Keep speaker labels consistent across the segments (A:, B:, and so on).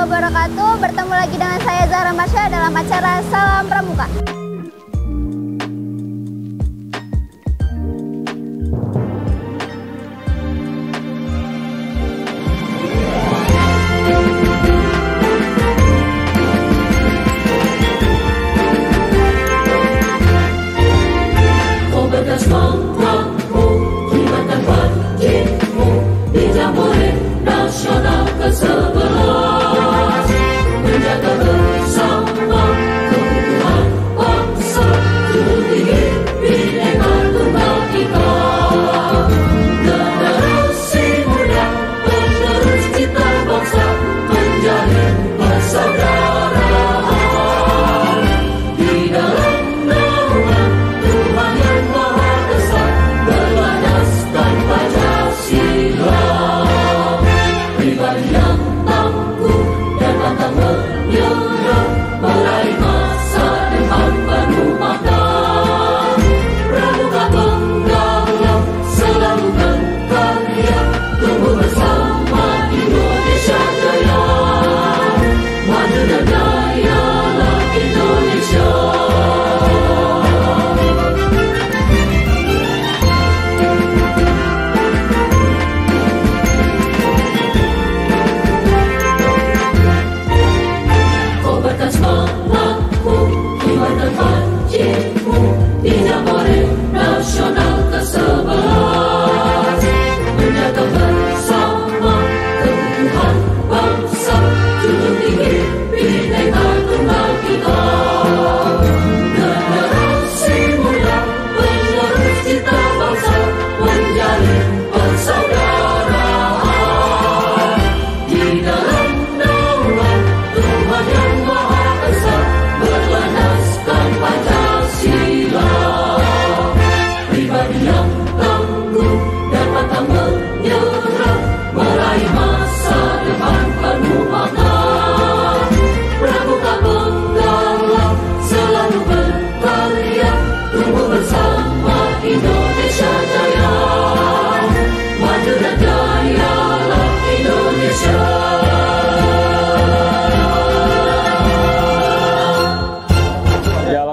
A: wabarakatuh. Bertemu lagi dengan saya Zahra Masya dalam acara Salam Pramuka.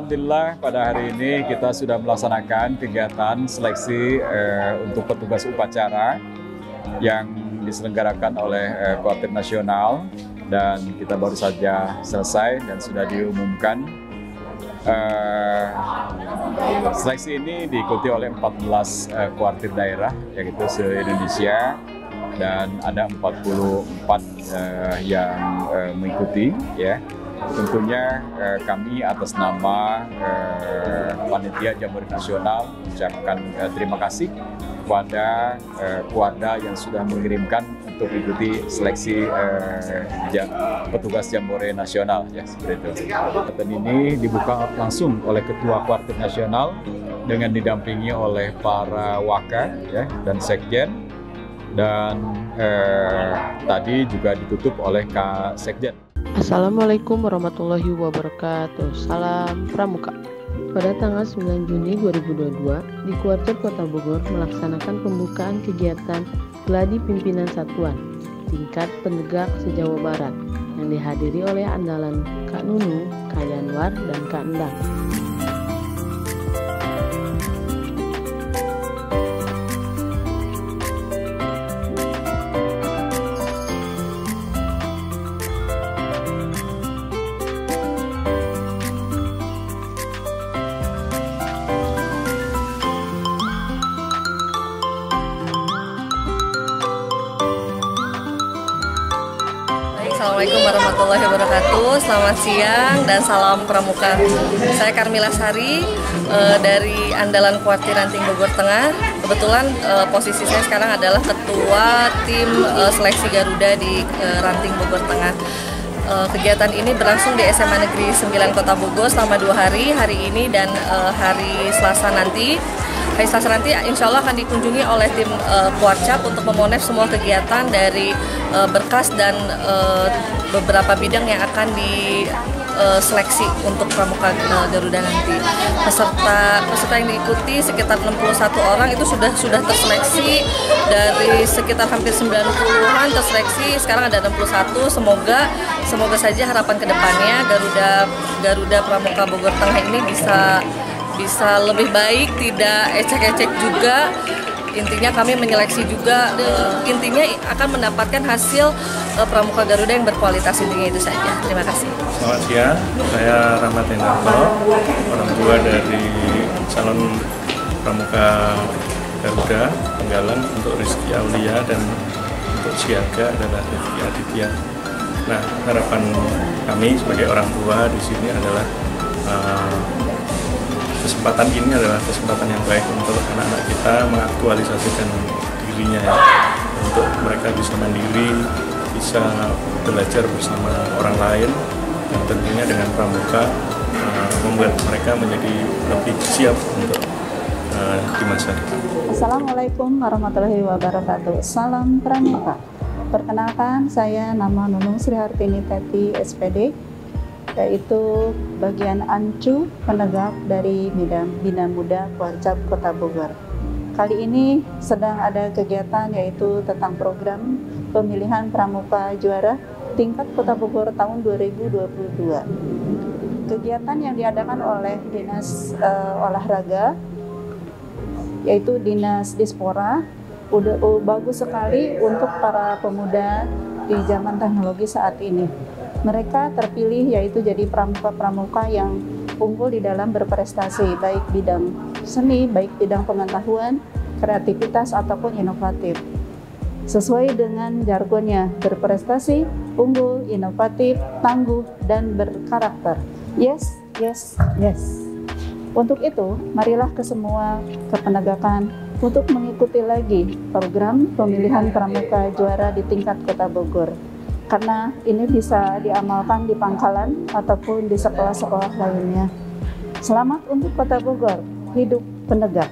B: Alhamdulillah pada hari ini kita sudah melaksanakan kegiatan seleksi eh, untuk petugas upacara yang diselenggarakan oleh eh, Kooperatif Nasional dan kita baru saja selesai dan sudah diumumkan. Eh, seleksi ini diikuti oleh 14 eh, kuartir daerah yaitu se-Indonesia dan ada 44 eh, yang eh, mengikuti ya. Tentunya eh, kami atas nama eh, Panitia Jambore Nasional mengucapkan eh, terima kasih kepada eh, Kuarda yang sudah mengirimkan untuk ikuti seleksi eh, ja- petugas Jambore Nasional ya seperti itu. Kegiatan ini dibuka langsung oleh Ketua Kuartir Nasional dengan didampingi oleh para waka ya dan sekjen dan eh, tadi juga ditutup oleh Kak Sekjen.
C: Assalamualaikum warahmatullahi wabarakatuh. Salam Pramuka. Pada tanggal 9 Juni 2022, di Kuartir Kota Bogor melaksanakan pembukaan kegiatan Gladi Pimpinan Satuan tingkat penegak se-Jawa Barat yang dihadiri oleh andalan Kak Nunu, Kak Yanwar, dan Kak Endang.
D: Assalamualaikum warahmatullahi wabarakatuh. Selamat siang dan salam pramuka. Saya Karmila Sari eh, dari Andalan Kuartir Ranting Bogor Tengah. Kebetulan eh, posisi saya sekarang adalah ketua tim eh, seleksi Garuda di eh, Ranting Bogor Tengah. Eh, kegiatan ini berlangsung di SMA Negeri 9 Kota Bogor selama dua hari, hari ini dan eh, hari Selasa nanti. Selasa nanti insya Allah akan dikunjungi oleh tim uh, Puarcap untuk memonef semua kegiatan dari eh, berkas dan eh, beberapa bidang yang akan eh, seleksi untuk pramuka eh, Garuda nanti. Peserta peserta yang diikuti sekitar 61 orang itu sudah sudah terseleksi dari sekitar hampir 90-an terseleksi. Sekarang ada 61 semoga semoga saja harapan ke depannya Garuda Garuda Pramuka Bogor Tengah ini bisa bisa lebih baik tidak ecek-ecek juga. Intinya kami menyeleksi juga eh, intinya akan mendapatkan hasil eh, pramuka Garuda yang berkualitas intinya itu saja. Terima kasih.
E: Selamat siang, saya Rahmat Endarto, orang tua dari calon pramuka Garuda Penggalan untuk Rizky Aulia dan untuk Siaga adalah Rizky Aditya. Nah, harapan kami sebagai orang tua di sini adalah eh, kesempatan ini adalah kesempatan yang baik untuk anak-anak kita mengaktualisasikan dirinya ya, untuk mereka bisa mandiri, bisa belajar bersama orang lain dan tentunya dengan pramuka eh, membuat mereka menjadi lebih siap untuk eh, di masa depan.
F: Assalamualaikum warahmatullahi wabarakatuh. Salam Pramuka. Perkenalkan, saya nama Nunung Sri Hartini Teti SPD, yaitu bagian Ancu penegak dari Bina, Bina Muda Kuancap Kota Bogor. Kali ini sedang ada kegiatan yaitu tentang program pemilihan pramuka juara tingkat Kota Bogor tahun 2022. Kegiatan yang diadakan oleh Dinas eh, Olahraga yaitu Dinas Dispora udah oh, bagus sekali untuk para pemuda di zaman teknologi saat ini. Mereka terpilih yaitu jadi pramuka-pramuka yang unggul di dalam berprestasi baik bidang seni, baik bidang pengetahuan, kreativitas ataupun inovatif. Sesuai dengan jargonnya, berprestasi, unggul, inovatif, tangguh, dan berkarakter. Yes, yes, yes. Untuk itu, marilah ke semua kepenegakan untuk mengikuti lagi program pemilihan pramuka juara di tingkat Kota Bogor. Karena ini bisa diamalkan di pangkalan ataupun di sekolah-sekolah lainnya. Selamat untuk Kota Bogor, hidup penegak.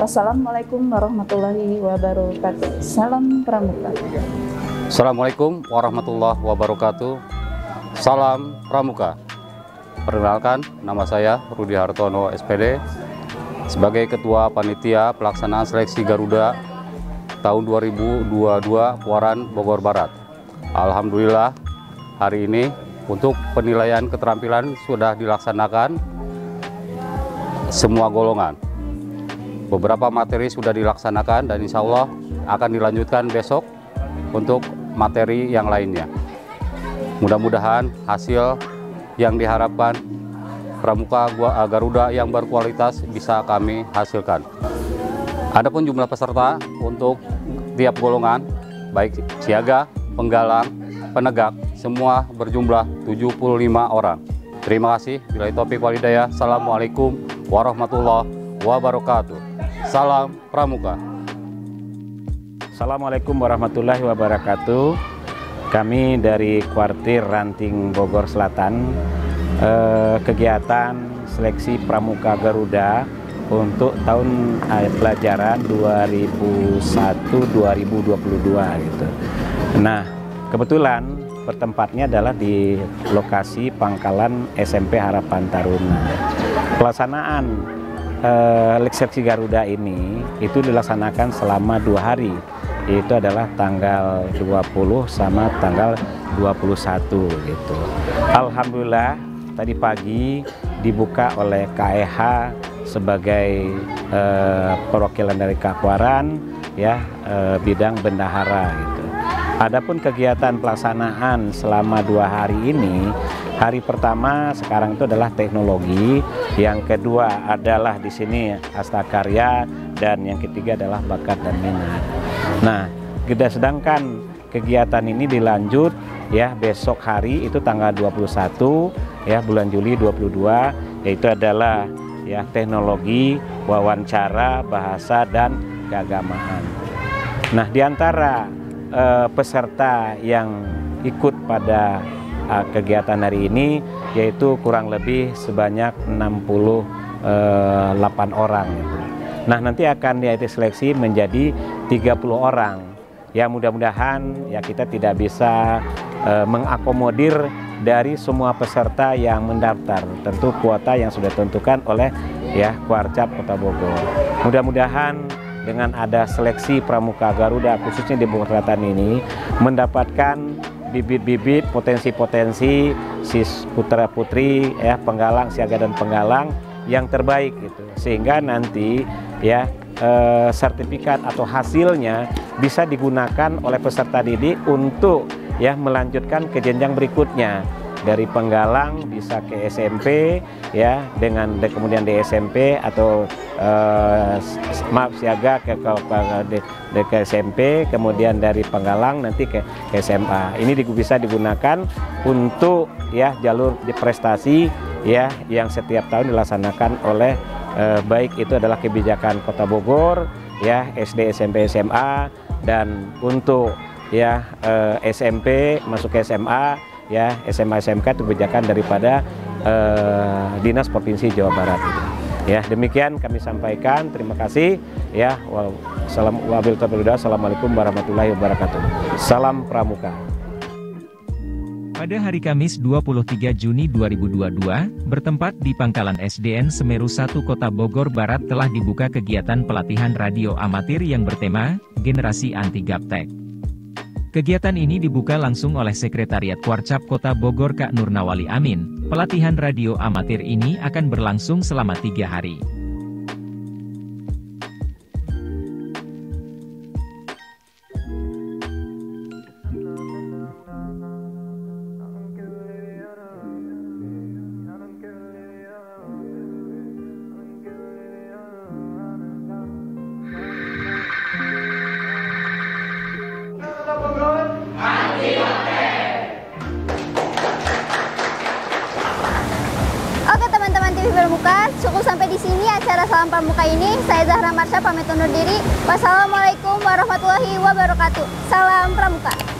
F: Wassalamualaikum warahmatullahi wabarakatuh. Salam pramuka.
G: Assalamualaikum warahmatullahi wabarakatuh. Salam Pramuka. Perkenalkan, nama saya Rudi Hartono SPD sebagai Ketua Panitia Pelaksanaan Seleksi Garuda tahun 2022 Puaran Bogor Barat. Alhamdulillah hari ini untuk penilaian keterampilan sudah dilaksanakan semua golongan. Beberapa materi sudah dilaksanakan dan insya Allah akan dilanjutkan besok untuk materi yang lainnya. Mudah-mudahan hasil yang diharapkan pramuka Garuda yang berkualitas bisa kami hasilkan. Adapun jumlah peserta untuk tiap golongan, baik siaga, penggalang, penegak, semua berjumlah 75 orang. Terima kasih. Bila topik walidaya. Assalamualaikum warahmatullahi wabarakatuh. Salam Pramuka.
H: Assalamualaikum warahmatullahi wabarakatuh. Kami dari Kuartir Ranting Bogor Selatan eh, kegiatan seleksi Pramuka Garuda untuk tahun eh, pelajaran 2001-2022 gitu. Nah, kebetulan bertempatnya adalah di lokasi pangkalan SMP Harapan Taruna. Pelaksanaan eh, seleksi Garuda ini itu dilaksanakan selama dua hari itu adalah tanggal 20 sama tanggal 21 gitu. Alhamdulillah tadi pagi dibuka oleh KEH sebagai eh, perwakilan dari Kakuaran ya eh, bidang bendahara gitu. Adapun kegiatan pelaksanaan selama dua hari ini, hari pertama sekarang itu adalah teknologi, yang kedua adalah di sini astakarya, dan yang ketiga adalah bakat dan minat. Nah, kita sedangkan kegiatan ini dilanjut ya besok hari itu tanggal 21 ya bulan Juli 22 yaitu adalah ya teknologi, wawancara, bahasa dan keagamaan. Nah, di antara eh, peserta yang ikut pada eh, kegiatan hari ini yaitu kurang lebih sebanyak 68 orang. Gitu. Nah nanti akan seleksi menjadi 30 orang. Ya mudah-mudahan ya kita tidak bisa eh, mengakomodir dari semua peserta yang mendaftar. Tentu kuota yang sudah ditentukan oleh ya Kuarcap Kota Bogor. Mudah-mudahan dengan ada seleksi pramuka Garuda khususnya di Bogor ini mendapatkan bibit-bibit potensi-potensi sis putra putri ya penggalang siaga dan penggalang yang terbaik gitu. Sehingga nanti ya eh, sertifikat atau hasilnya bisa digunakan oleh peserta didik untuk ya melanjutkan ke jenjang berikutnya dari penggalang bisa ke SMP ya dengan de, kemudian di SMP atau eh, maaf siaga ke, ke, ke, de, ke SMP kemudian dari penggalang nanti ke, ke SMA ini bisa digunakan untuk ya jalur prestasi ya yang setiap tahun dilaksanakan oleh eh, baik itu adalah kebijakan Kota Bogor ya SD SMP SMA dan untuk ya eh, SMP masuk ke SMA ya SMA SMK itu kebijakan daripada eh, Dinas Provinsi Jawa Barat. Ya, demikian kami sampaikan. Terima kasih ya. Salam Assalamualaikum warahmatullahi wabarakatuh. Salam Pramuka.
I: Pada hari Kamis 23 Juni 2022, bertempat di Pangkalan SDN Semeru 1 Kota Bogor Barat telah dibuka kegiatan pelatihan radio amatir yang bertema Generasi Anti Gaptek. Kegiatan ini dibuka langsung oleh Sekretariat Kuarcap Kota Bogor Kak Nurnawali Amin. Pelatihan radio amatir ini akan berlangsung selama tiga hari.
A: Pramuka, cukup sampai di sini acara Salam Pramuka ini. Saya Zahra Marsha pamit undur diri. Wassalamualaikum warahmatullahi wabarakatuh. Salam Pramuka.